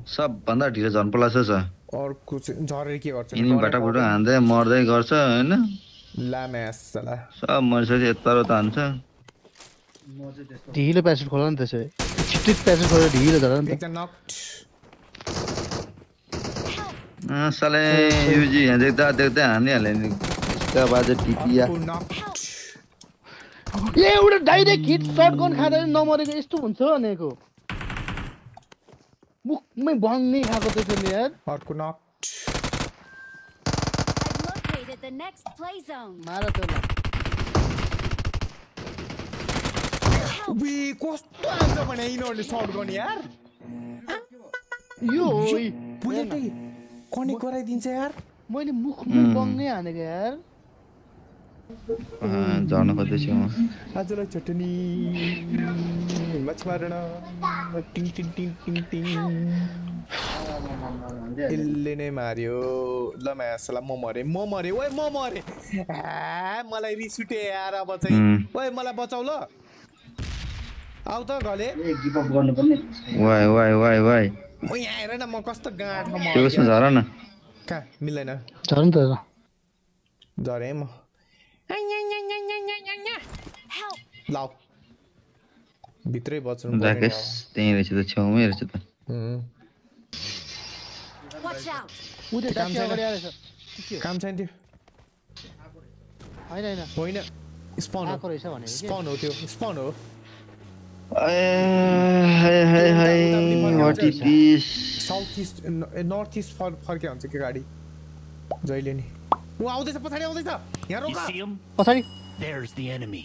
सबभन्दा ढिलो झन्पला छ छ अर्को झरेर के गर्छ? यिनी भाटाभुटो हान्दै मर्दै गर्छ होइन? लाम्यासला सब मरिसकेपछि यत्रो त हान्छ। ढिलो प्यासेट खोल नि त्यसो छिट्टै प्यासेट खोलेर ढिलो झर नि साले युजी यहाँ देख्दा देख्दै हानिहाल्यो नि। यसका बाजे टिपिया? ए एउटा डाइरेक्ट हिट सर्ट गन खाँदा नमरेको यस्तो हुन्छ भनेको। मुखमै भङ्नै खाएको त्यसो नि यार अर्को zone. मार त्यसलाई उबी कस्तो हान्छ भने यिनीहरूले सर्ट गर्ने यार यो। बुलेटै कनेक्ट गराइदिन्छ यार मैले मुखमै बङ्नै हानेको यार झर्न खोज्दैछु म। आजलाई चटनी मछमारण टिङ टिङ टिङ टिङ टिङ यसले नै मार्यो। ल मासला म मरेँ म मरेँ ओए म मरेँ। आ, मलाई रिस उठ्यो यार अब चाहिँ. ओए मलाई बचाउ ल। आऊ त घले। वाइ वाइ वाइ वाइ। म यहाँ हेर न म कस्तो गाँठमा झर न। कहाँ? मिल्दैन। झर नि त। झरेँ म। लाउ भित्रै बच्नु राकेश त्यहीँ रहेछ त छेउमै रहेछ त। काम छैन। त्यो। होइन होइन। होइन। स्पन आएको हो रहेछ भनेको कि? स्पन हो त्यो। स्पन हो। साउथ इस्ट नर्थ इस्ट फर फर्के हुन्छ कि गाडी। जहिले नि। ऊ आउँदैछ पछाडि आउँदैछ। यहाँ रोक? पछाडि। There's the enemy.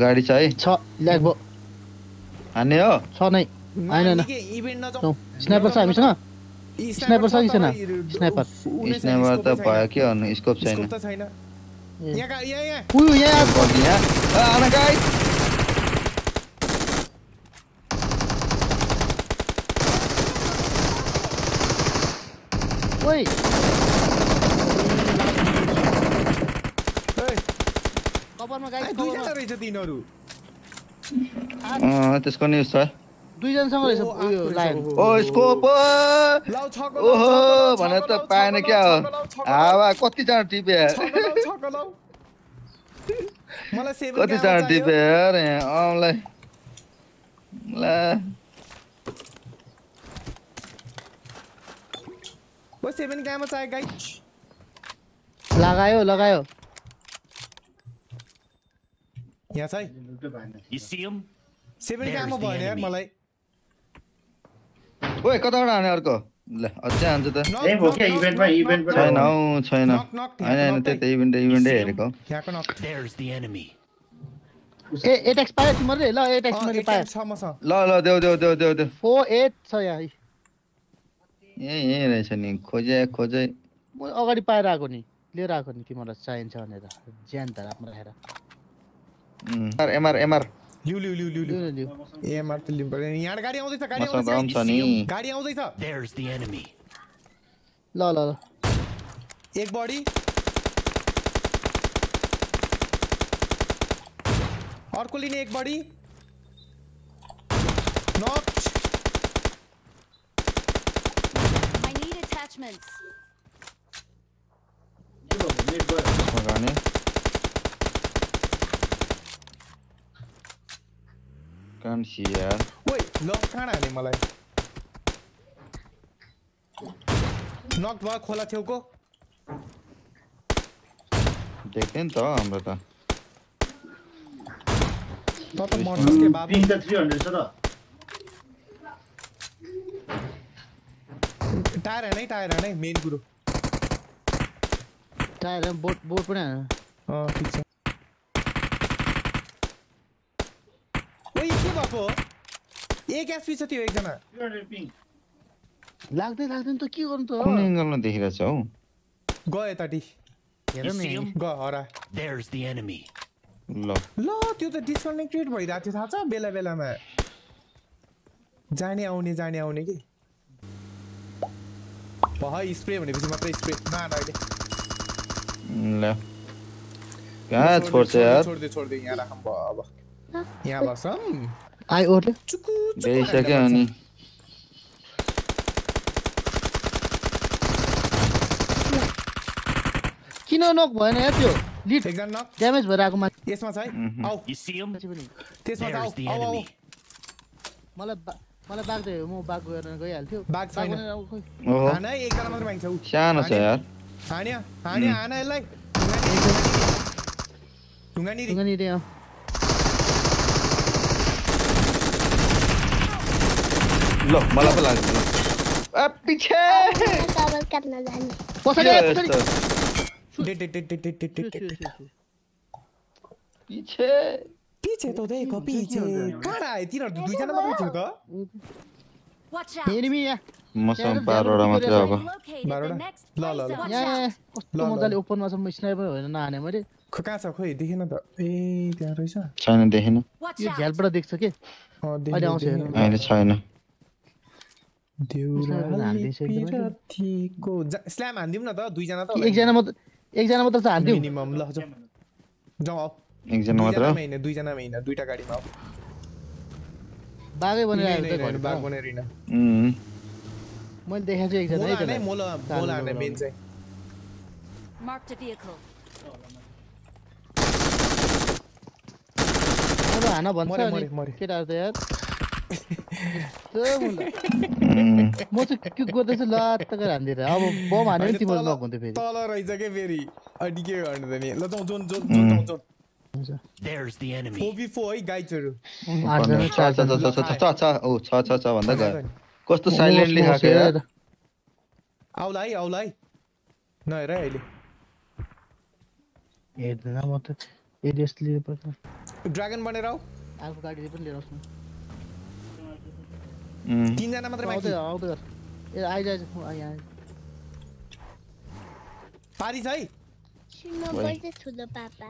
गाडी छ है? छ ल्याग भयो। हान्ने हो? छ नै। होइन, स्नाइपर छ हामीसँग? स्नाइपर छ कि छैन? स्नाइपर। स्नाइपर त। भयो के गर्नु स्कोप छैन। यहाँ यहाँ यहाँ उयो यहाँ पग्यो यहाँ आ, आना गाइड ओइ ओइ, कभरमा आ, गाई दुईजना कभरमा रहेछ तिनीहरू अँ, त्यसको न्युज छ दुईजनासँग रहेछ उयो लाइन ओ स्कोप ओहो छको लाउ, भने छको त पाएन क्या हो हावा कतिजना टिपे कतिजना टिपे अरे औँलाई ला ओ सेभेन कहाँमा चाहियो गाई लगायो लगायो यहाँ छ है You see him? सेभेन कहाँमा भएन यार. मलाई ओए कताबाट हाने अर्को ल अझै हान्छ त ए, हो नक, इभेन्टमा, इभेन्टमा। छैन हौ छैन होइन नक, त्यही त इभेन्ट इभेन्टै हेरेको यहाँको नक. ए एटेक्स पायो तिमीहरूले ल एटेक्स अँ, मैले पाएँ टाइम छ मसँग ल ल देऊ देऊ देऊ देऊ देऊ फोर एट छ यहाँ यहीँ यहीँ रहेछ नि खोजे खोजे। म अगाडि पाएर आएको नि लिएर आएको नि तिमीलाई चाहिन्छ भनेर। ज्यान त राम्रो राखेर। उम्, एमआर एमआर लिउ लिउ लिउ लिउ लिउ। लिउ न लिउ। एमआर त लिनु पर्यो यहाँ गाडी आउँदैछ गाडी आउँदैछ। गाडी आउँदैछ। There's the enemy. ल ल ल। एक बडी। अर्को लिने एक बडी। नक need attachments. लगाउने कान यार ओइ ल कहाँ हाने मलाई नक भयो खोला छेउको देख्थेँ नि त हाम्रो त त त मर्नुहोस् के बाबु पिङ त थ्री हन्ड्रेड छ त टायर हानै टायर हानै मेन कुरो टायर बोट बोट पनि हान अँ ठिक छ ओ यो के भएको एक एसपी छ त्यो एकजना लाग्दै लाग्दैन त के गर्नु त? कुन एङ्गलमा देखिरहेछ हौ गयो यताटी हेर न? गयो हरा There's the enemy. ल। ल त्यो त डिस्कनेक्टेड भइरहेको थियो थाहा छ? बेला बेलामा। जाने आउने जाने आउने कि? भए स्प्रे भनेपछि मात्रै स्प्रे ना न अहिले ल कहाँ छोड्छ यार छोडिदियो छोडिदियो यहाँ राखौँ भयो अब यहाँ बसौँ आइ ओर्ले चुकु गइसक्यो अनि किन नक भएन या त्यो लिड एकजना नक ड्यामेज भएर आएको माथि यसमा छ है. आऊ You see him? पनि त्यसमा आऊ enemy. मलाई मलाई बाग्दै हो म बाग गरेर गइहाल्थ्यो। बाघ छैन। बाघ हान है एकजना मात्रै माग्छ सानो छ यार। हान्यो हान्यो हान यसलाई। ढुङ्गानिरी ढुङ्गा नि अँ। ल मलाई पो लाग्छ आ, पछि जाने पछाडि पछाडि? डेट छु, डेट छु, डेट छु, तो कहाँ आयो तिनीहरू त दुईजना मात्रै थियो त! एनिमी मसँग मात्रै अब I've located the Baroda? next La, play la, la. zone. Watch यहाँ यहाँ, out! कस्तो ल, ल, मजाले ल। ओपनमा छ म स्नाइपर होइन नहाने मैले खो कहाँ छ खोइ देखेन त ए त्यहाँ रहेछ छैन देखिन यो out! झ्यालबाट देख्छ के अहिले आउँछ देखेँ। हेर्नु। अहिले छैन स्ल्याम हानिदिउँ न त दुईजना त एकजना मात्र एकजना मात्र त हान्थ्यो मिनिमम ल जाउँ एकजना मात्र दुईजनामा हिँड्ने दुईजनामा हिँड्ने दुईटा गाडीमा बाघै बनेर आएको त त। बनाएर हिँड उम्, मैले छु एकजना है हाने त्यसलाई। मोला मोला हाने गराउनु। मेन चाहिँ Marked a vehicle. अब हान भन्छ। केटाहरू त यार म चाहिँ के गर्दैछु लात्त गरेर हानिदिएर अब बम तिम्रो तल- नक हुन्थ्यो फेरि तल रहेछ के फेरि अनि के गर्नु त नि ल जाउँ जोन जोन जोन जाउँ जोन हुन्छ There's the enemy. Four B four है गाइड्सहरू आठजना छ छ छ छ छ छ छ ओ छ छ छ भन्दा गयो कस्तो साइलेन्टली खाएको यार आउला है आउला है नहेर अहिले हेर्दैन म त एडिएस लिएर पर्छ ड्रागन बनेर आऊ अर्को गाडीले पनि लिएर आउँछु उम्, तिनजना मात्रै आउँदै आउँदै। ए आइज आइज आइ आइ पारिस है सुनो वही। बोलते ठुलो पापा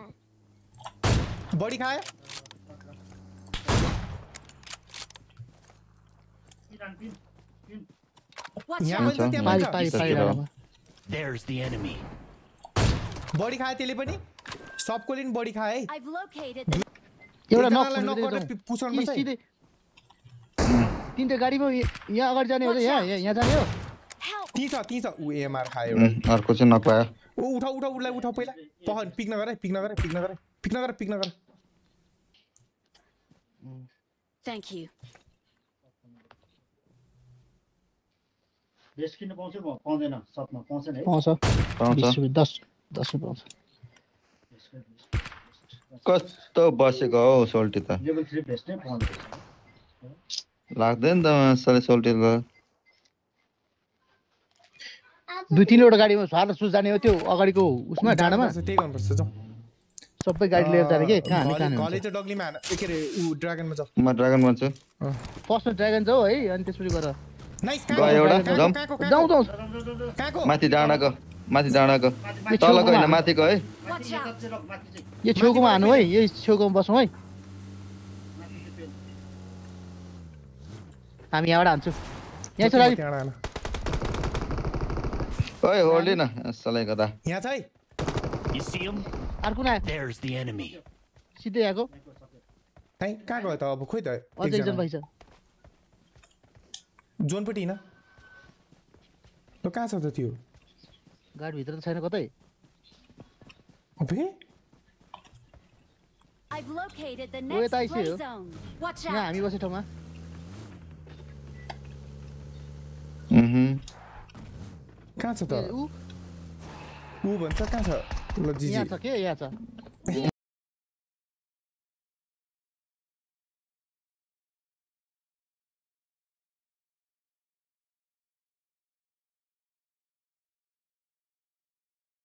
बढी खायो Watch यहाँ out! पनि छ, त्यहाँ पारी पनि पारी छ। पारी डाँडामा। There's the enemy. बढी खायो त्यसले पनि सबकोले नि बढी खायो है? I've located the एउटा नक एकजनालाई नक खोलेर गरेर जाउँ। पुस कि गर्नुपर्छ है सिधै। तिनवटा गाडीमा य- यहाँ अगाडि जाने हो त यहाँ यहाँ यहाँ जाने हो। Help! ती छ ती छ ऊ एमआर खायो एउटा उम्, अर्को चाहिँ नपायो ऊ उठाउ उठाउ उसलाई उठाउ पहिला। पह पिक नगर है पिक नगर है पिक नगर पिक ना कर पिक ना कर थैंक यू बेस्ट किन पाउँछ म पाउँदैन साथमा पाउँछ नि पाउँछ पाउँछ 10 10 पाउँछ कस्तो बसेको हौ सोल्टी त? लेभल 3 बेस्ट नै पाउँछ लाग्दैन त साले सोल्टी त। दुई तिनवटा गाडीमा छाडेर सुझाने हो त्यो अगाडिको उसमा डाँडामा। त्यही गर्नुपर्छ जाउँ। सबै गाडी लिएर जाने के? कहाँ हाने कहाँ कलेज र डग्लीमा के अरे ऊ ड्रागनमा जाऊ म ड्रागन भन्छु। फर्स्ट ड्रागन जाऊ है अनि त्यसपछि गर नाइस गयो एउटा, जाउँ। जाउँ जाउँ कहाँको माथि डाँडाको माथि डाँडाको। यो तलको हानु। माथिको है! यो छेउकोमा हानु है यही छेउकोमा बसौँ है। हामी यहाँबाट हान्छौँ। यहाँ छ राजी। ओइ होल्डी न यसलाई गर्दा यहाँ छ है। You see him? अर्को नआयो There's the enemy. सिधै आएको कहीँ कहाँ गयो त अब खोइ त अझ एकजना। बाँकी छ जोनपट्टि हिँड ल कहाँ छ त त्यो गाडीभित्र त छैन कतै अबे I've located the Oh, next यता play आइसक्यो। zone. Watch यहाँ out! हामी बसेको ठाउँमा उहुँ, कहाँ छ त ऊ भन्छ कहाँ छ ल यहाँ जिजी छ के यहाँ छ